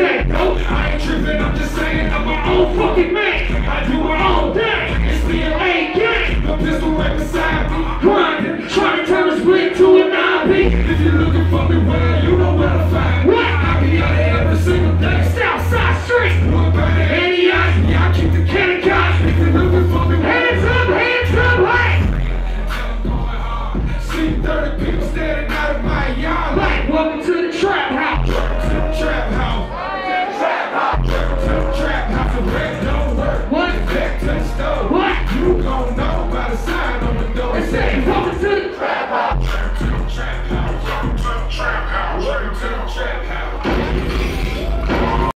day. No, I ain't tripping, I'm just saying I'm my own fucking man. I do it all day. It's the LA gang. The pistol right beside me. Grinding, trying to turn a split to an IB. If you're looking for me, well, you know where to find me. What? I be out here every single day. Southside Street. One by the idiot. Yeah, I keep the cannon cotton. If you're looking for me, hands up, hands up, hey! See 30 people standing Red.